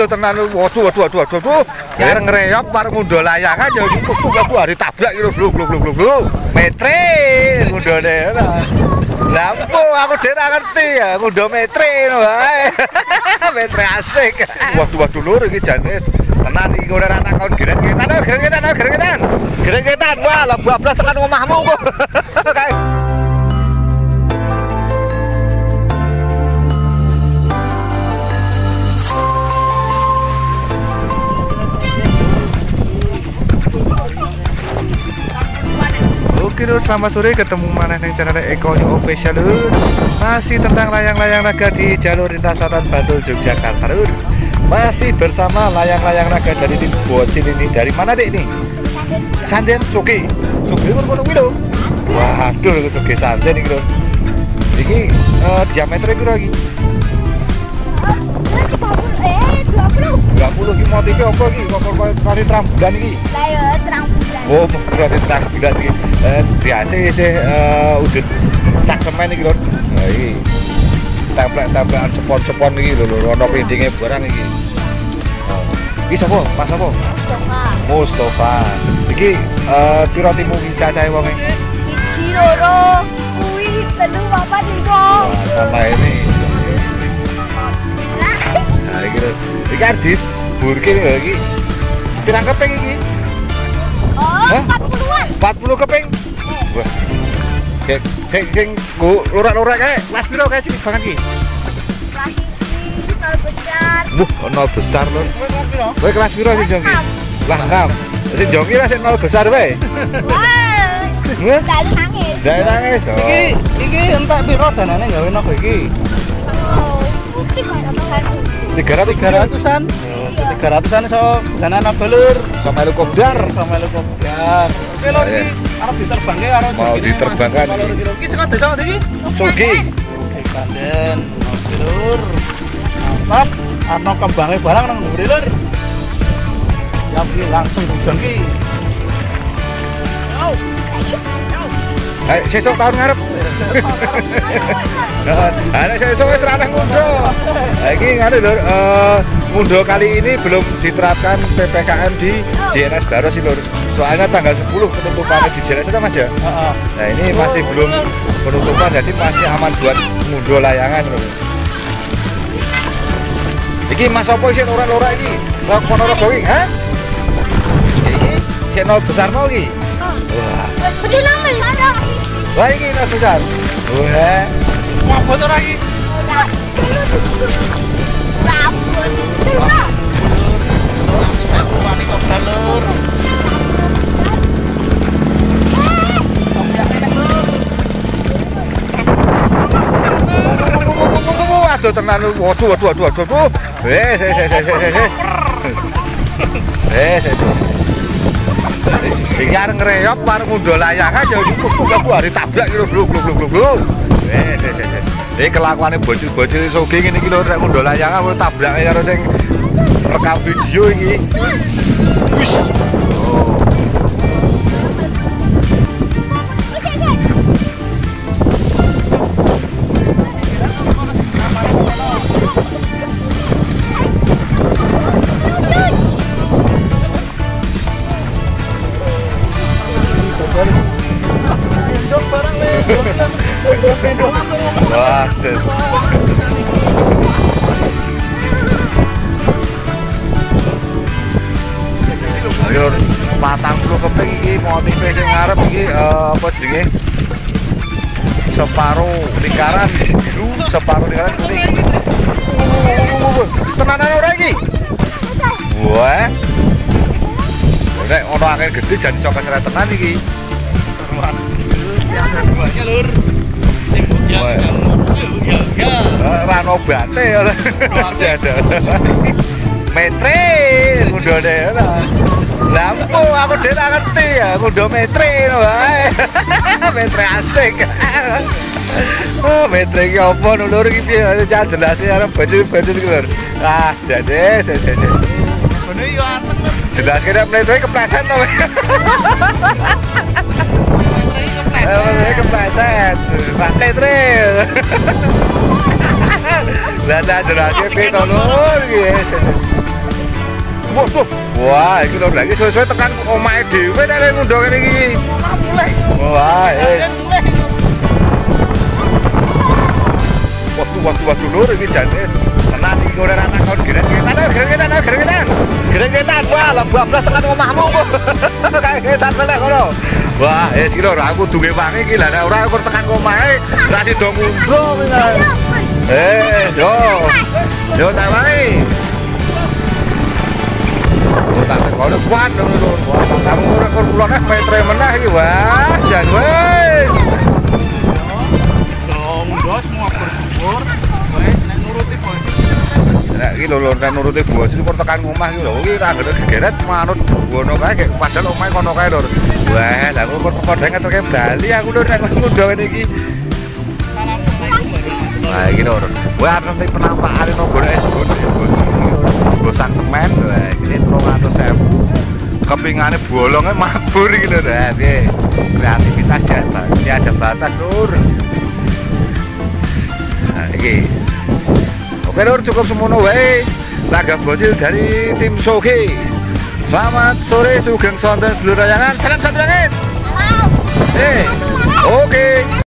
Waduh tenan waduh waduh waduh waduh. waduh. Areng ngreyop areng ngundho layangan ya aku hari tabrak gitu bluk bluk bluk bluk. Metre ngundhone. Lampu aku dhewe ora ngerti ya ngundho metre wae. Metre asik. Waduh waduh lur iki jane tenan iki ora tak takon geret-geretan geret-geretan geret-geretan. Geret-geretan wah lah bablas tekan omahmu kok. Lur, selamat sore ketemu mana nih channel Eko New Official lur Masih tentang layang-layang naga di jalur lintas selatan Bantul Yogyakarta lur Masih bersama layang-layang naga dari tim Bocil ini Dari mana dek ini? Sanden Suki Suki lur kono kuwi lho Waduh lho Suki Sanden iki lur Iki eh, diameternya kira lagi Eh, 20. 20 iki motifnya apa iki? Kok kali trambulan iki? Lah ya terang bulan. Oh, berarti tentang bulan iki. Eh, biasa sih eh, wujud sak semen iki lho. Nah, iki. Templek-templekan sepon-sepon iki lho, ono pindinge barang iki. Oh. Iki sapa? Mas sapa? Coba. Mustofa. Iki eh piro timu iki cacahe wonge? Siji loro kuwi telu papat limo. Wah, sama ini. Nah, iki lho. Iki ardi burke lho iki. Pirang keping iki? Oh, Hah? 40-an. 40 keping. Wah. Sing sing nggo lorak-lorak kae. Mas piro kae cilik banget iki? Nol besar. Wuh, nol besar lho. Kowe kelas piro sing jongki? Lah enam. Sing jongki lah sing nol besar wae. Wah. Nangis. Jangan nangis. Oh. Iki iki entek piro danane gawe nopo iki? Oh, iki makan. 300 300-an. 300-an iso danan apa lur? sama lu kopdar. Sama lu kok. Ya. Oke lur Iya. iki arep diterbangke karo Mau diterbangkan iki. saka desa iki? Sugi. Kanden. Oke lur. Mantap. Arno kembange barang nang mburi lur. Ya langsung dijongki. Ayo sesuk tahun ngarep. Ada sesuk wis ranah ngundo. Nah, iki ngene lur, eh ngundo kali ini belum diterapkan PPKM di JNS Baros sih lur. Soalnya tanggal 10 penutupannya di JNS itu Mas ya. Heeh. Nah ini masih belum penutupan jadi masih aman buat ngundo layangan lho. Iki Mas apa sih ora-ora iki? Ponorogo iki, ha? Iki sing nol besar mau iki. Wah, Betul wah iki nol besar. Wah, Mau iki? Rabun. Terus. Aku lur. waduh tenan waduh waduh waduh waduh waduh. Wes wes wes wes wes wes. Wes wes. Iki areng ngreyop areng ngundho layangan ya aku hari tabrak iki lho bluk bluk bluk bluk. Wes wes wes. Iki bocil-bocil soge ngene iki lho rek ngundho layangan tabrak karo sing rekam video iki. Wis. Keping iki motive sing ngarep iki eh, apa jenenge? Separuh lingkaran biru, separuh lingkaran kuning. Tenanan ora iki? Wah. Nek ono angin gede jadi sok keseret tenan iki. Ya ada duanya lur. Sing ya Wah. ya ya. Eh, Rano bate ya. Masih ngundone ora. Lampu aku dhewe ora ngerti ya metre ngono wae. Metre asik. Oh, metre iki apa no lur iki piye? Jangan jelase arep baju-baju iki lur. Ah, dade sesene. Ngono yo anteng. Jelas kira metre kepleset to. Metre kepleset. Pak metre. Lah lah jelasnya piye to lur iki. Waduh. Wah, iki lho lagi suwe-suwe tekan omahe dhewe nek ngundho kene iki. Wah, eh. Waduh, waduh, waduh lur iki jane tenan iki ora ana takon geret-geretan, ayo geret-geretan, ayo geret-geretan. Geret-geretan, wah lah bablas tekan omahmu kok. Kayak geretan meneh kono. Wah, eh iki lho aku duwe wangi iki lah nek ora aku tekan omahe ra sida ngundho iki. Eh, yo. Yo tak wangi. Kuat. Wah, kamu wah, jan wis. Dong, dos mau. Wes, nuruti bos. Nuruti bos manut padahal kono. Wah, aku nanti penampakan Bos Kepingane bolongnya mabur nah, iki. Kreativitas ya, ya ada batas, Lur. Nah, iki. Oke, Lur, cukup semono wae. Laga Bosil dari tim Soki. Selamat sore Sugeng Sonten sedulur rayangan. Salam satu langit. Eh, oke.